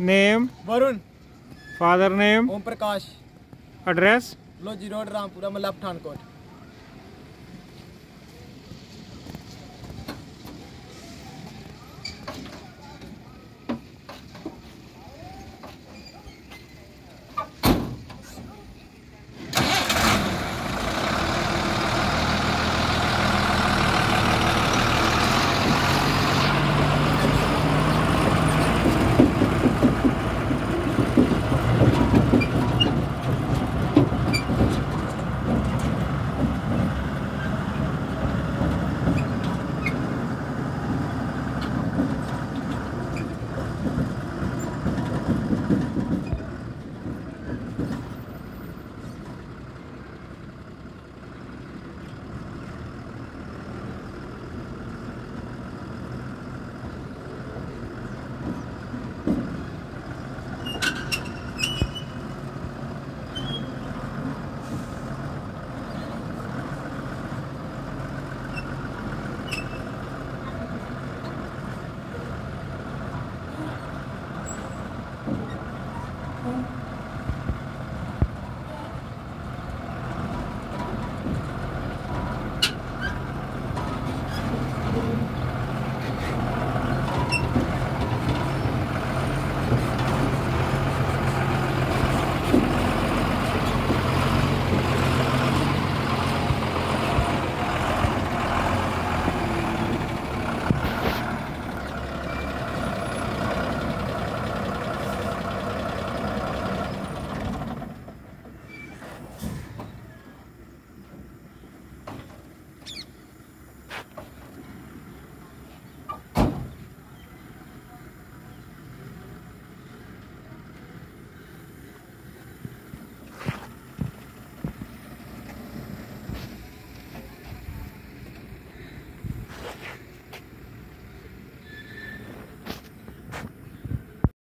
Name? Varun. Father name? Om Prakash address लोजी road Rampura Malla Pathankot Mm-hmm.